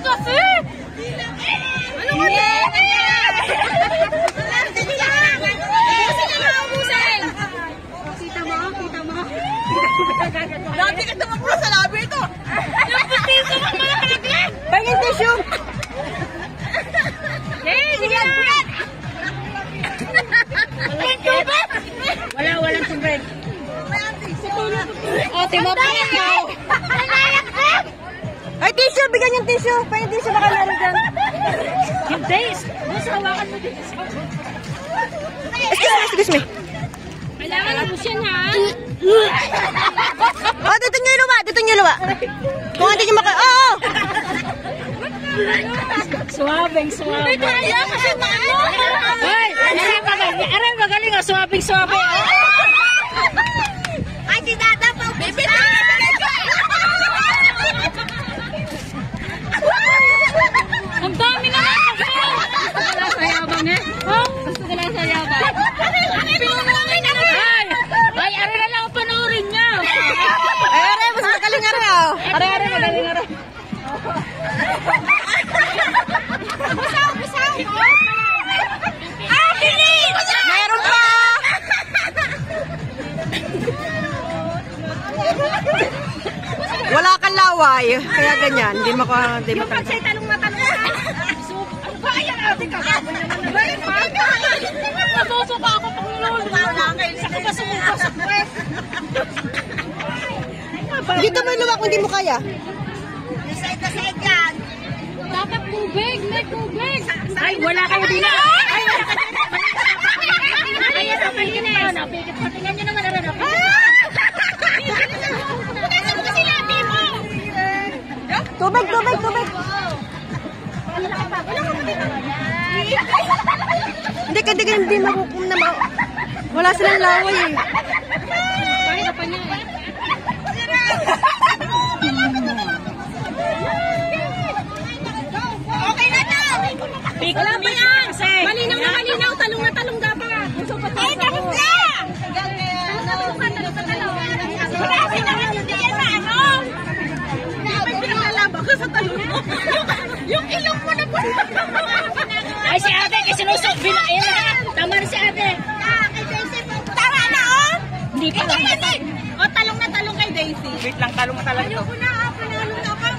Sabi ko, sir! Ano ko na? Kita mo, kita mo. Dati ka tumakro sa labi ito. Napitin ko mga kalaglag. Bangin tissue. Hey, sige lang. Wala, walang sumbred. Ate, mapayat ka. Bigyan yung tissue! Yung tissue baka meron dyan. Hindi. Gusto hawakan mo dito. Excuse me, excuse me. Kailangan mo siya na. Oh, dito nyo yung luwa! Dito nyo luwa! Kung hindi nyo maka... Oo! Oh, kasi maano. Hoy, aray magaling. Aray magaling. ah. Suwabing, Wala kang laway. Kaya ganyan. Hindi mo ka... Hindi mo ka... Na talong na. So, ano ba yan ate kagaboy naman na ba? Nasusuka ako pag nilulunod. Saka ba sumuka sa kwet? Dito mo yung luwa kung hindi mo kaya. Side na side yan. Dapat tubig, may tubig. Ay, wala kayo din Tubig, tubig, tubig. Hindi, hindi, hindi makukum na ma... Wala silang laway eh. Kaya Yung ilong mo na po. Ay, si ate, kasi sinusok. Binain na. Tama na si ate. Tara na, oh. Hindi pa lang. O, talong na talong kay Daisy. Wait lang, talong na talaga Ayoko na, ah. Panalo na ka.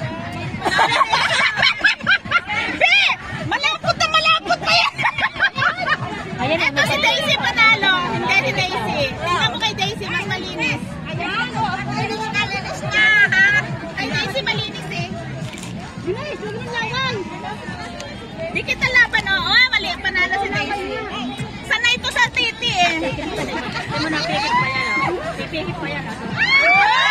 Laban, oo. Oh, mali, panalo si Daisy. Sanay to sa titi eh. Hindi mo napikit pa yan. oh. Pipikit pa yan. oh.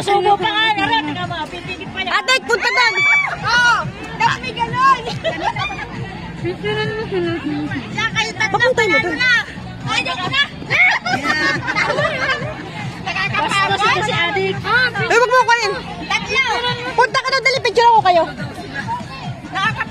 Isusubo pa nga. Naran, teka ba? Pipikit pa yan. Ate, punta doon. Oo. Tapos may ganon. Siya kayo tatlo. Papuntay mo doon. na. Ay, ko na. Ito si adik. Ah, Ay, wag mo ko kanin. Tatlo. Punta ka doon, dali, picture ako kayo. Nakakapagod,